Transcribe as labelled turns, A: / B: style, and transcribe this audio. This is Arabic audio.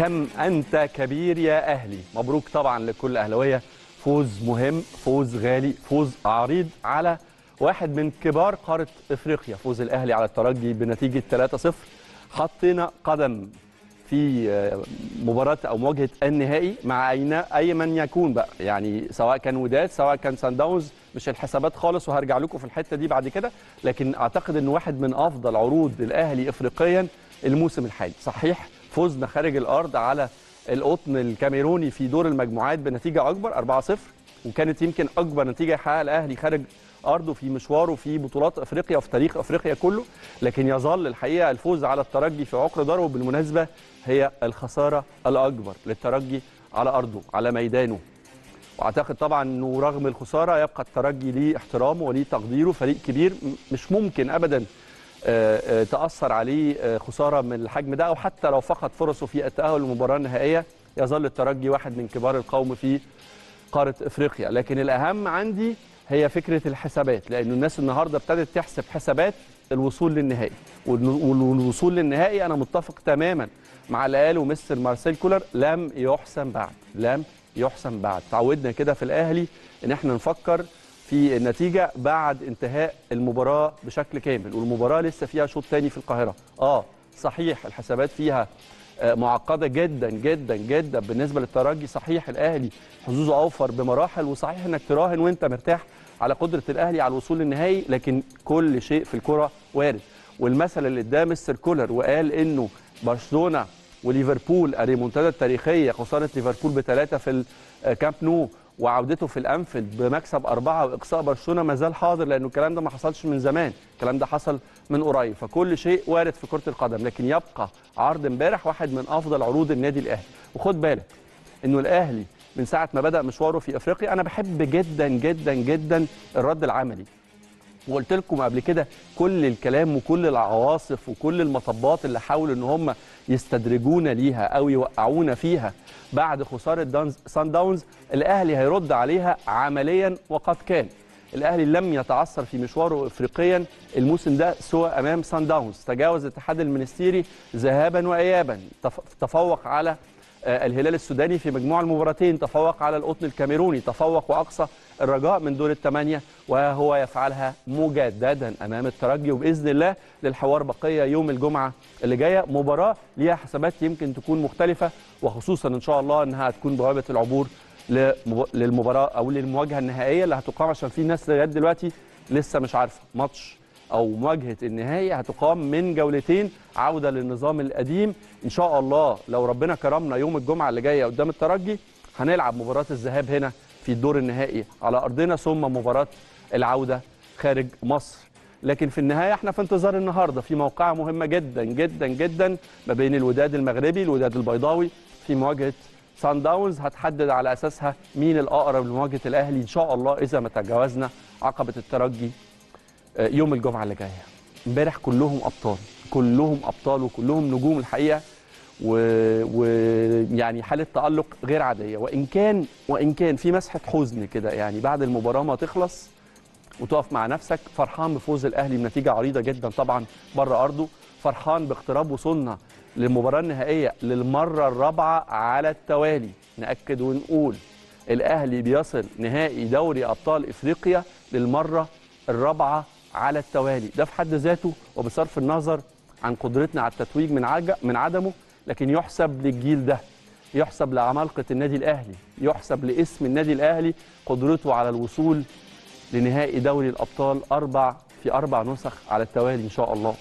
A: كم أنت كبير يا أهلي؟ مبروك طبعا لكل أهلاوية. فوز مهم فوز غالي فوز عريض على واحد من كبار قارة إفريقيا. فوز الأهلي على الترجي بنتيجة 3-0 حطينا قدم في مباراة أو مواجهة النهائي مع أين؟ اي من يكون بقى. يعني سواء كان وداد سواء كان سان داونز مش الحسابات خالص وهرجع لكم في الحتة دي بعد كده. لكن أعتقد إن واحد من أفضل عروض الأهلي افريقيا الموسم الحالي. صحيح فوزنا خارج الأرض على القطن الكاميروني في دور المجموعات بنتيجة أكبر 4-0 وكانت يمكن أكبر نتيجة يحققها الأهلي خارج أرضه في مشواره في بطولات أفريقيا وفي تاريخ أفريقيا كله. لكن يظل الحقيقة الفوز على الترجي في عقر داره وبالمناسبه هي الخسارة الأكبر للترجي على أرضه على ميدانه. وأعتقد طبعا إنه رغم الخسارة يبقى الترجي ليه احترامه وليه تقديره فريق كبير مش ممكن ابدا تأثر عليه خسارة من الحجم ده أو حتى لو فقد فرصه في التأهل للمباراه النهائيه يظل الترجي واحد من كبار القوم في قارة إفريقيا. لكن الأهم عندي هي فكرة الحسابات لأنه الناس النهارده ابتدت تحسب حسابات الوصول للنهائي. والوصول للنهائي أنا متفق تماما مع اللي قاله مستر مارسيل كولر لم يحسم بعد لم يحسم بعد. تعودنا كده في الأهلي إن إحنا نفكر في النتيجة بعد انتهاء المباراة بشكل كامل والمباراة لسه فيها شوط تاني في القاهرة. آه صحيح الحسابات فيها معقدة جدا جدا جدا. بالنسبة للترجي صحيح الأهلي حظوظه أوفر بمراحل وصحيح إنك تراهن وأنت مرتاح على قدرة الأهلي على الوصول للنهائي لكن كل شيء في الكرة وارد. والمثل اللي اداه مستر كولر وقال إنه برشلونة وليفربول الريمونتادا التاريخية خسارة ليفربول بثلاثة في الكامب نو وعودته في الانفيلد بمكسب أربعة وإقصاء برشلونة ما زال حاضر لأنه الكلام ده ما حصلش من زمان، الكلام ده حصل من قريب، فكل شيء وارد في كرة القدم، لكن يبقى عرض امبارح واحد من أفضل عروض النادي الأهلي، وخد بالك إنه الأهلي من ساعة ما بدأ مشواره في إفريقيا أنا بحب جدا جدا جدا الرد العملي. وقلت لكم قبل كده كل الكلام وكل العواصف وكل المطبات اللي حاولوا إن هم يستدرجونا ليها أو يوقعونا فيها بعد خسارة سان داونز الأهلي هيرد عليها عمليا وقد كان. الأهلي لم يتعثر في مشواره افريقيا الموسم ده سوى أمام سان داونز. تجاوز الاتحاد المنستيري ذهابا وايابا. تفوق على الهلال السوداني في مجموع المباراتين. تفوق على القطن الكاميروني. تفوق وأقصى الرجاء من دور الثمانيه وهو يفعلها مجددا أمام الترجي. وبإذن الله للحوار بقية يوم الجمعة اللي جاية مباراة ليها حسابات يمكن تكون مختلفة وخصوصا إن شاء الله إنها هتكون بوابة العبور للمباراة أو للمواجهة النهائية اللي هتقام عشان في ناس لغاية دلوقتي لسه مش عارفة. ماتش أو مواجهة النهائي هتقام من جولتين عودة للنظام القديم. إن شاء الله لو ربنا كرمنا يوم الجمعة اللي جاية قدام الترجي هنلعب مباراة الذهاب هنا في الدور النهائي على أرضنا ثم مباراة العودة خارج مصر. لكن في النهاية إحنا في انتظار النهارده في موقعه مهمه جدا جدا جدا ما بين الوداد المغربي الوداد البيضاوي في مواجهة سان داونز هتحدد على أساسها مين الأقرب لمواجهة الأهلي إن شاء الله إذا ما تجاوزنا عقبة الترجي يوم الجمعة اللي جاية. امبارح كلهم أبطال كلهم أبطال وكلهم نجوم الحقيقة. ويعني. حالة تألق غير عادية وإن كان وإن كان في مسحة حزن كده يعني بعد المباراة ما تخلص وتقف مع نفسك فرحان بفوز الأهلي بنتيجة عريضة جدا طبعا بره أرضه فرحان باقتراب وصولنا للمباراة النهائية للمرة الرابعة على التوالي نأكد ونقول الأهلي بيصل نهائي دوري أبطال إفريقيا للمرة الرابعة على التوالي ده في حد ذاته وبصرف النظر عن قدرتنا على التتويج من. من عدمه لكن يحسب للجيل ده يحسب لعمالقة النادي الأهلي يحسب لاسم النادي الأهلي قدرته على الوصول لنهائي دوري الأبطال أربع في أربع نسخ على التوالي إن شاء الله.